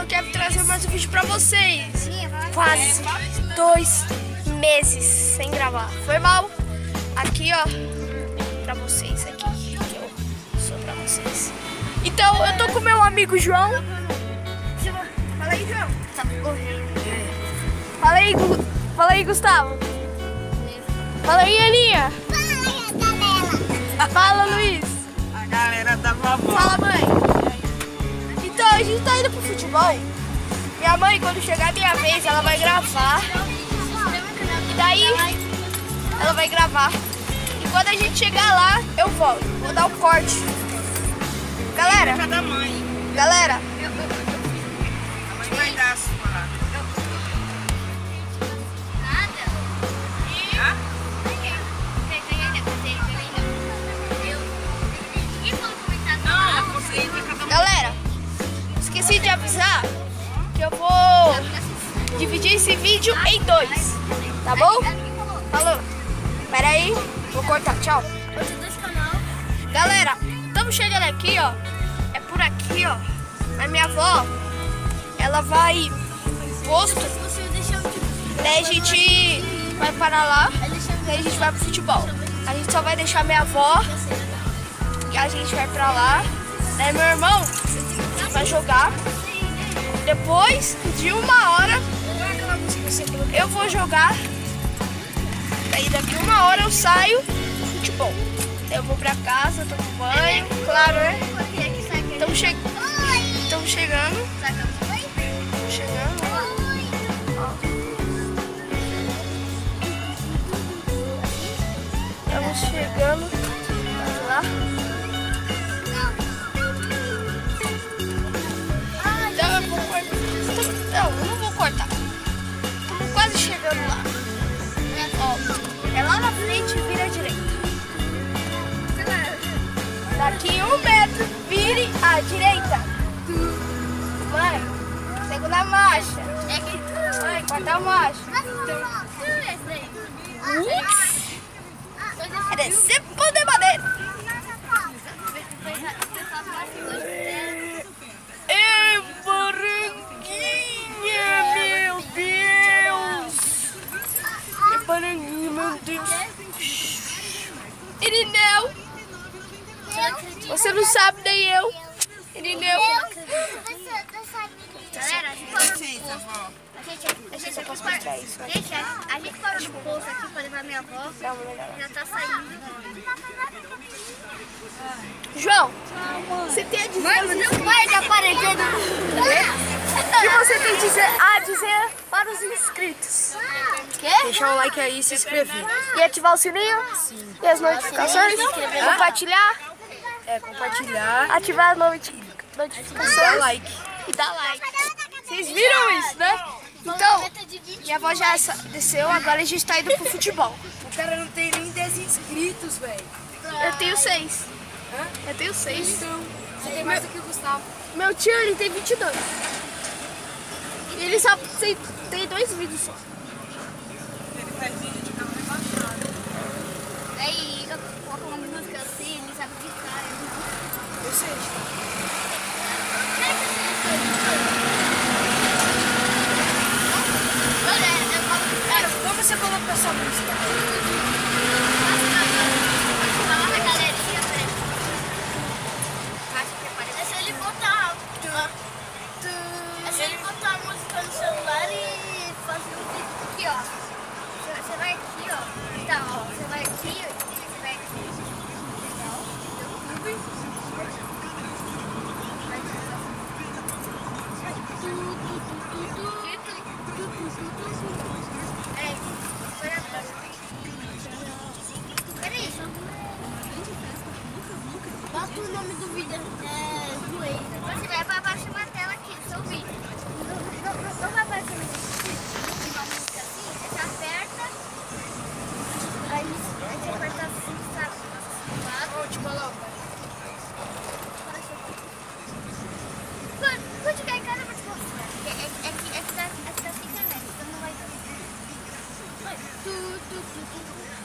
eu quero trazer mais um vídeo pra vocês. Quase dois meses sem gravar. Foi mal. Aqui, ó, pra vocês aqui. Que eu sou pra vocês. Então, eu tô com meu amigo João. Fala aí, João. Tá correndo. Fala aí, Gustavo. Fala aí, Aninha. Fala, pro futebol. Minha mãe, quando chegar a minha vez, ela vai gravar. E daí, ela vai gravar. E quando a gente chegar lá, eu volto. Vou dar um corte. Galera, mãe. galera, dividir esse vídeo em dois. Tá bom? Falou. Pera aí, vou cortar. Tchau. Galera, estamos chegando aqui, ó. É por aqui, ó. A minha avó, ela vai posto, daí a gente vai para lá, daí a gente vai pro futebol. A gente só vai deixar minha avó e a gente vai pra lá. Daí meu irmão vai jogar. Depois de uma hora eu vou jogar. Daí daqui uma hora eu saio pro futebol. Daí eu vou pra casa, tomo banho, claro, né? Estamos che Estamos chegando. Estamos chegando. Estamos chegando. Lá. Ó, é lá na frente vira à direita. Daqui um metro, vire à direita. Vai. Segunda marcha. Vai, quarta marcha. Ups. É descer por de madeira. Você não sabe, nem eu! Irineu! Galera, a gente parou. A gente, a gente, aqui para... gente, a, a gente parou no posto aqui para levar minha avó. Já tá saindo. João, você tem a dizer, não vai dar paredendo. o que você tem a dizer, a dizer para os inscritos? Quê? Deixar o like aí e se inscrever. E ativar o sininho? Sim. E as notificações? Compartilhar? É, compartilhar Ativar as noti- e dar notificações? like. e dá like. Vocês viram isso, né? Então, minha avó já desceu, agora a gente tá indo pro futebol. O cara não tem nem 10 inscritos, velho. Eu tenho seis. Eu tenho seis. Então, você tem mais do que o Gustavo. Meu tio, ele tem 22. E ele só tem, tem dois vídeos só. Ele faz vídeo de câmera baixada. Aí eu coloco uma música assim, ele sabe de cara. Cara, como você colocou essa música? O nome do vídeo. É. Zoeira. Você vai pra baixo uma tela aqui, seu vídeo. Não, não, não vai aparecer aqui. Uma música assim, você aperta. Aí, você aperta assim, sabe? Ô, te coloca. Quando, chegar em casa eu vou te mostrar. É, é, é, que, é, que tá, é que tá sem internet, então não vai ter.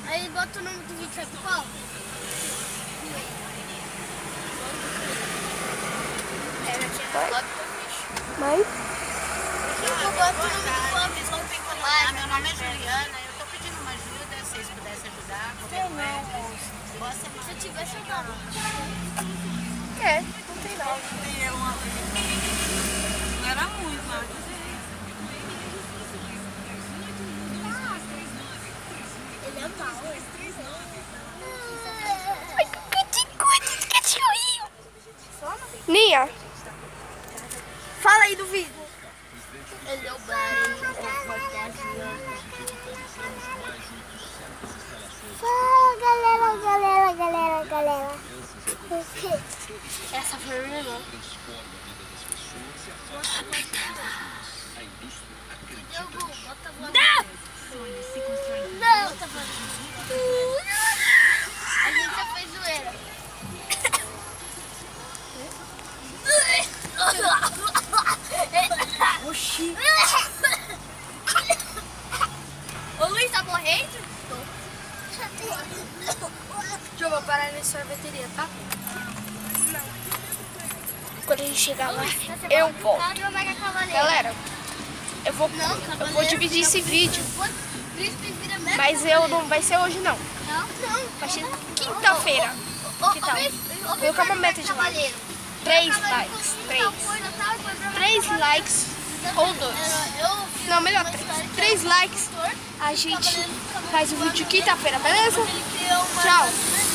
Aí bota o nome do vídeo, sabe qual? Mas Vai. Eu gosto do nome do incomodar, meu nome é Juliana. Eu tô pedindo uma ajuda, se vocês pudessem ajudar. qualquer coisa. Boa semana. Se eu tivesse eu dava. É, não tem não. Não era muito, mas... Ele é mau. Ninha, fala aí do vídeo. Ele é o bem. Fala galera, galera, galera, galera. Essa foi a minha irmã. Não! Ô Luiz, tá morrendo? Deixa eu vou parar nessa sorveteria, tá? Quando a gente chegar lá, eu volto. Galera, Galera, eu vou, eu vou dividir esse vídeo, mas eu não vai ser hoje não. Não, não. Vai ser quinta-feira. Que tal? Vou colocar uma meta de likes. Três likes. Três. Três likes ou dois. Não, melhor três. Três likes. A gente faz o vídeo quinta-feira, beleza? Tchau.